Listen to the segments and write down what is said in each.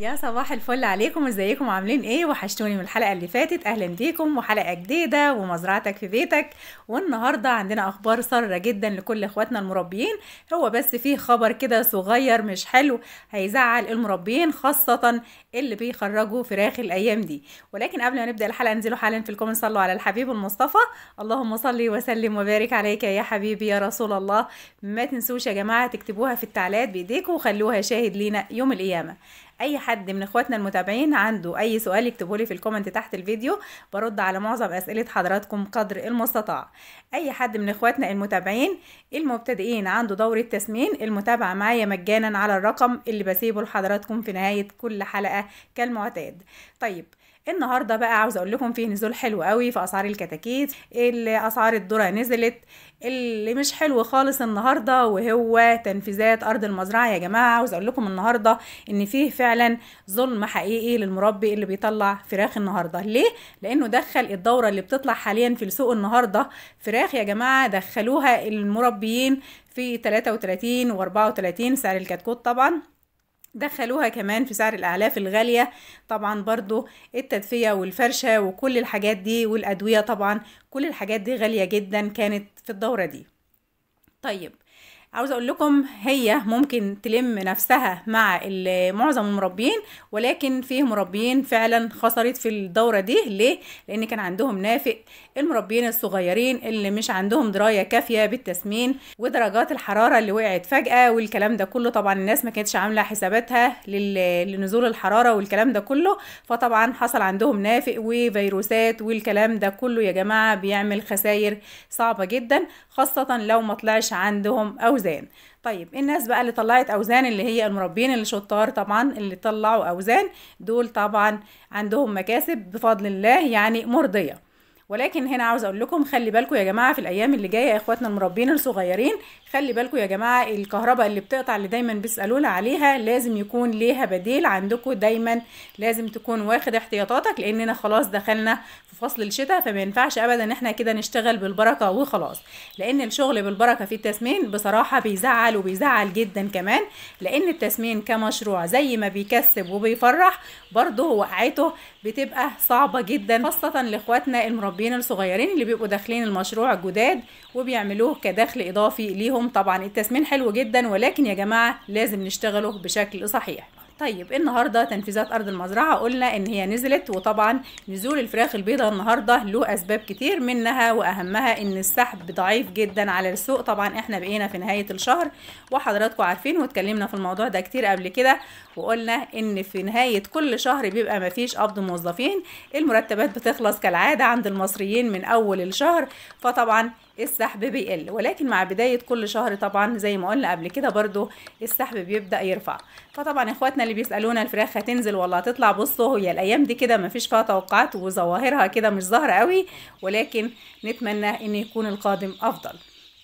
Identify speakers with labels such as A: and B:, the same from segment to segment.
A: يا صباح الفل عليكم ازيكم؟ عاملين إيه؟ وحشتوني من الحلقة اللي فاتت. أهلا بيكم وحلقة جديدة ومزرعتك في بيتك. والنهاردة عندنا أخبار سارة جدا لكل اخواتنا المربيين. هو بس فيه خبر كده صغير مش حلو هيزعل المربيين خاصة اللي بيخرجوا فراخ الأيام دي. ولكن قبل ما نبدأ الحلقة انزلوا حالا في الكومنت صلوا على الحبيب المصطفى. اللهم صل وسلم وبارك عليك يا حبيبي يا رسول الله. ما تنسوش يا جماعة تكتبوها في التعليقات بإيديكم وخلوها شاهد لينا يوم القيامة. أي حد من إخواتنا المتابعين عنده أي سؤال يكتبه لي في الكومنت تحت الفيديو برد على معظم أسئلة حضراتكم قدر المستطاع. أي حد من إخواتنا المتابعين المبتدئين عنده دورة تسمين المتابعة معايا مجانا على الرقم اللي بسيبه لحضراتكم في نهاية كل حلقة كالمعتاد. طيب النهارده بقى عاوز أقول لكم فيه نزول حلو قوي في اسعار الكتاكيت اللي اسعار الذره نزلت اللي مش حلو خالص النهارده وهو تنفيذات ارض المزرعه. يا جماعة عاوز أقول لكم النهارده ان فيه فعلا ظلم حقيقي للمربي اللي بيطلع فراخ النهارده. ليه؟ لأنه دخل الدوره اللي بتطلع حاليا في السوق النهارده فراخ يا جماعة دخلوها المربيين في 33 و34 سعر الكتكوت طبعا. دخلوها كمان في سعر الأعلاف الغالية. طبعا برضو التدفية والفرشة وكل الحاجات دي والأدوية طبعا كل الحاجات دي غالية جدا كانت في الدورة دي. طيب عاوز أقول لكم هي ممكن تلم نفسها مع معظم المربيين ولكن فيه مربيين فعلا خسرت في الدورة دي. ليه؟ لأن كان عندهم نافق. المربيين الصغيرين اللي مش عندهم دراية كافية بالتسمين ودرجات الحرارة اللي وقعت فجأة والكلام ده كله. طبعا الناس ما كانتش عاملة حساباتها لنزول الحرارة والكلام ده كله. فطبعا حصل عندهم نافق وفيروسات والكلام ده كله. يا جماعة بيعمل خسائر صعبة جدا خاصة لو ما طلعش عندهم أوزان. طيب الناس بقى اللي طلعت أوزان اللي هي المربين اللي شطار طبعا اللي طلعوا أوزان دول طبعا عندهم مكاسب بفضل الله يعني مرضية. ولكن هنا عاوز أقول لكم خلي بالكم يا جماعة في الأيام اللي جاية إخواتنا المربين الصغيرين خلي بالكم يا جماعة الكهرباء اللي بتقطع اللي دايما بيسالونا عليها لازم يكون ليها بديل عندكم دايما لازم تكون واخد احتياطاتك لأننا خلاص دخلنا في فصل الشتاء فما ينفعش ابدا ان إحنا كده نشتغل بالبركة وخلاص. لأن الشغل بالبركة في التسمين بصراحة بيزعل وبيزعل جدا كمان لأن التسمين كمشروع زي ما بيكسب وبيفرح برضه وقعته بتبقى صعبة جدا خاصة لإخواتنا المربين الصغيرين اللي بيبقوا داخلين المشروع جداد وبيعملوه كدخل إضافي ليهم. طبعا التسمين حلو جدا ولكن يا جماعة لازم نشتغله بشكل صحيح. طيب النهارده تنفيذات أرض المزرعة قلنا إن هي نزلت وطبعا نزول الفراخ البيضاء النهارده له أسباب كتير منها وأهمها إن السحب ضعيف جدا على السوق. طبعا إحنا بقينا في نهاية الشهر وحضراتكم عارفين واتكلمنا في الموضوع ده كتير قبل كده وقلنا إن في نهاية كل شهر بيبقى مفيش قبض موظفين المرتبات بتخلص كالعادة عند المصريين من أول الشهر. فطبعا السحب بيقل. ولكن مع بداية كل شهر طبعا زي ما قلنا قبل كده برضو السحب بيبدأ يرفع. فطبعا إخواتنا اللي بيسألونا الفراخ هتنزل ولا هتطلع بصوا هي الأيام دي كده مفيش فيها توقعات وظواهرها كده مش ظاهرة قوي ولكن نتمنى إن يكون القادم أفضل.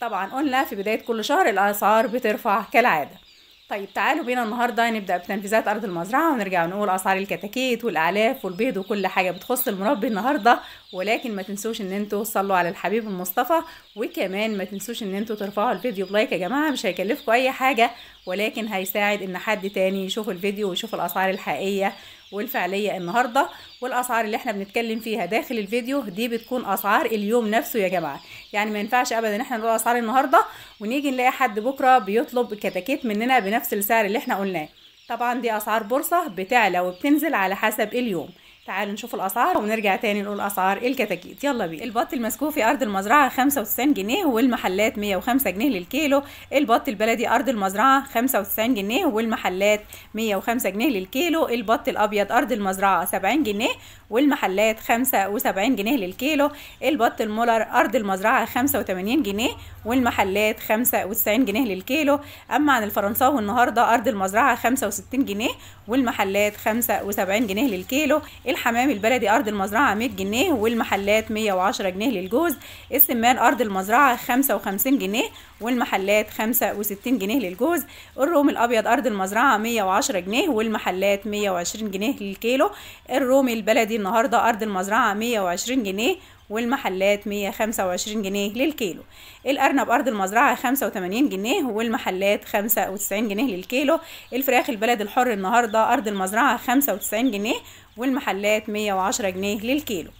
A: طبعا قلنا في بداية كل شهر الأسعار بترفع كالعادة. طيب تعالوا بينا النهارده نبدأ بتنفيذات أرض المزرعة ونرجع نقول أسعار الكتاكيت والاعلاف والبيض وكل حاجة بتخص المربي النهارده. ولكن ما تنسوش إن أنتوا تصلوا على الحبيب المصطفى وكمان ما تنسوش إن أنتوا ترفعوا الفيديو بلايك يا جماعة مش هيكلفكم أي حاجة ولكن هيساعد إن حد تاني يشوف الفيديو ويشوف الأسعار الحقيقية. والفعلية النهارده والأسعار اللي إحنا بنتكلم فيها داخل الفيديو دي بتكون أسعار اليوم نفسه يا جماعة. يعني ما ينفعش ابدا إن إحنا نقول أسعار النهارده ونيجي نلاقي حد بكرة بيطلب كتاكيت مننا بنفس السعر اللي إحنا قلناه. طبعا دي أسعار بورصة بتعلى وبتنزل على حسب اليوم. تعالوا نشوف الأسعار ونرجع تاني نقول أسعار الكتاكيت. يلا بينا. البط المسكوف في أرض المزرعة 95 جنيه والمحلات 105 جنيه للكيلو. البط البلدي أرض المزرعة 95 جنيه والمحلات 105 جنيه للكيلو. البط الابيض أرض المزرعة 70 جنيه والمحلات 75 جنيه للكيلو. البط المولر أرض المزرعة 85 جنيه والمحلات 95 جنيه للكيلو. أما عن الفرنساوي النهارده أرض المزرعة 65 جنيه والمحلات 75 جنيه للكيلو. الحمام البلدي أرض المزرعة 100 جنيه والمحلات 110 جنيه للجوز. السمان أرض المزرعة 55 جنيه والمحلات 65 جنيه للجوز. الروم الأبيض أرض المزرعة 110 جنيه والمحلات 120 جنيه للكيلو. الرومي البلدي النهارده أرض المزرعة 120 جنيه والمحلات 125 جنيه للكيلو. الأرنب أرض المزرعة 85 جنيه والمحلات 95 جنيه للكيلو. الفراخ البلد الحر النهاردة أرض المزرعة 95 جنيه والمحلات 110 جنيه للكيلو.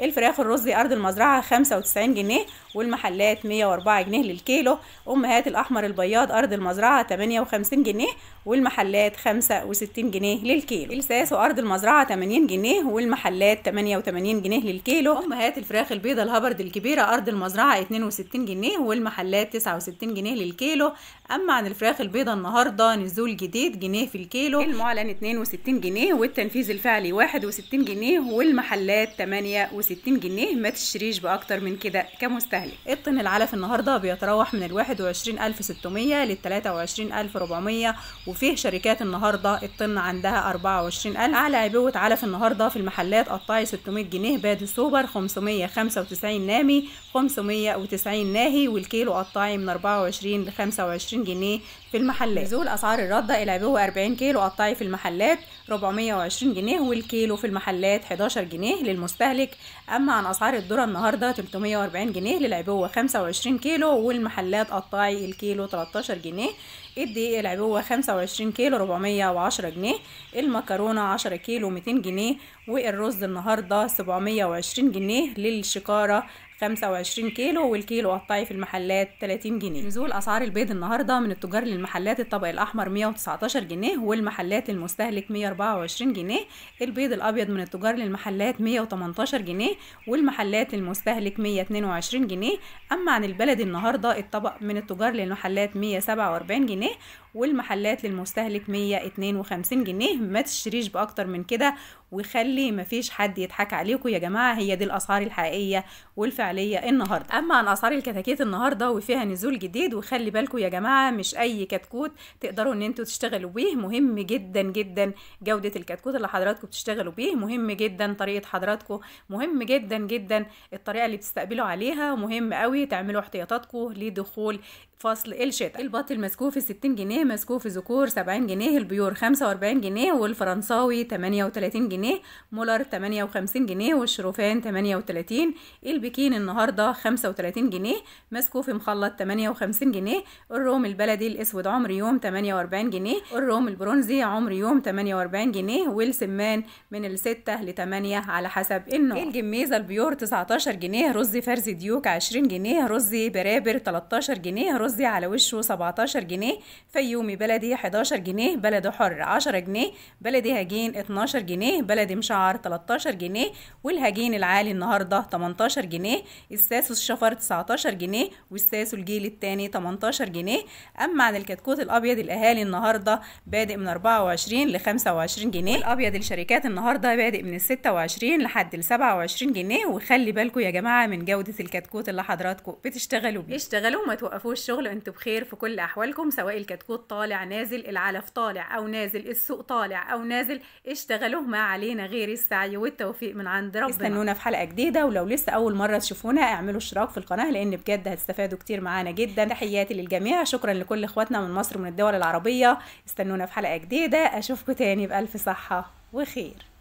A: الفراخ الرز أرض المزرعة 95 جنيه والمحلات 104 جنيه للكيلو أمهات الأحمر البياض أرض المزرعة 58 جنيه والمحلات 65 جنيه للكيلو. الساسو أرض المزرعة 80 جنيه والمحلات 88 جنيه للكيلو. أمهات الفراخ البيضة الهبرد الكبيرة أرض المزرعة 62 جنيه والمحلات 69 جنيه للكيلو. أما عن الفراخ البيضة النهاردة نزول جديد جنيه في الكيلو. المعلن 62 جنيه والتنفيذ الفعلي 61 جنيه والمحلات 68 جنيه ما تشتريش بأكتر من كده كمستهلك. الطن العلف النهاردة بيتراوح من ال 21600 لل 23400 وفيه شركات النهاردة الطن عندها 24000 أعلى عبوة علف النهاردة في المحلات قطاعي 600 جنيه بادي سوبر 595 نامي 590 ناهي والكيلو قطاعي من 24 ل 25 جنيه في المحلات. نزول أسعار الردة العبوة 40 كيلو قطاعي في المحلات 420 جنيه والكيلو في المحلات 11 جنيه للمستهلك أما عن أسعار الذرة النهاردة 340 جنيه للعبوة 25 كيلو والمحلات قطاعي الكيلو 13 جنيه الدقيق العبوة 25 كيلو 410 جنيه المكرونة 10 كيلو 200 جنيه والرز النهاردة 720 جنيه للشكارة 25 كيلو والكيلو قطاعي في المحلات 30 جنيه. نزول أسعار البيض النهارده من التجار للمحلات الطبق الأحمر 119 جنيه والمحلات المستهلك 124 جنيه. البيض الأبيض من التجار للمحلات 118 جنيه والمحلات المستهلك 122 جنيه. أما عن البلد النهارده الطبق من التجار للمحلات 147 جنيه والمحلات للمستهلك 152 جنيه. ما تشتريش بأكتر من كده وخلي مفيش حد يضحك عليكم يا جماعة هي دي الأسعار الحقيقية والفعلية النهارده. أما عن أسعار الكتاكيت النهارده وفيها نزول جديد وخلي بالكم يا جماعة مش أي كتكوت تقدروا إن أنتوا تشتغلوا بيه. مهم جدا جدا جودة الكتكوت اللي حضراتكم بتشتغلوا بيه. مهم جدا طريقة حضراتكم. مهم جدا جدا الطريقة اللي بتستقبلوا عليها. مهم قوي تعملوا احتياطاتكم لدخول فصل الشتاء. البط المسكوفي 60 جنيه مسكوفي ذكور 70 جنيه ال pure 45 جنيه والفرنساوي 38 جنيه مولر 58 جنيه والشروفان 38 البكين النهارده 35 جنيه مسكوفي مخلط 58 جنيه الروم البلدي الأسود عمر يوم 48 جنيه الروم البرونزي عمر يوم 48 جنيه والسمان من الستة ل 8 على حسب النوع. الجميزة ال pure 19 جنيه رز فرز ديوك 20 جنيه رز برابر 13 جنيه رز على وشه 17 جنيه فيومي بلدي 11 جنيه بلدي حر 10 جنيه بلدي هجين 12 جنيه بلدي مشعر 13 جنيه والهجين العالي النهارده 18 جنيه الساسو الشفر 19 جنيه والساسو الجيل التاني 18 جنيه. أما عن الكتكوت الأبيض الأهالي النهارده بادئ من 24 ل 25 جنيه. الأبيض الشركات النهارده بادئ من 26 لحد ال 27 جنيه. وخلي بالكم يا جماعة من جودة الكتكوت اللي حضراتكم بتشتغلوا بيه اشتغلوا ما توقفوش الشغل أنتوا بخير في كل أحوالكم سواء الكتكوت طالع نازل العلف طالع أو نازل السوق طالع أو نازل اشتغلوا ما علينا غير السعي والتوفيق من عند ربنا. استنونا في حلقة جديدة ولو لسه أول مرة تشوفونا اعملوا اشتراك في القناة لأن بجد هتستفادوا كتير معانا جدا. تحياتي للجميع شكرا لكل إخواتنا من مصر ومن الدول العربية. استنونا في حلقة جديدة أشوفكم تاني بألف صحة وخير.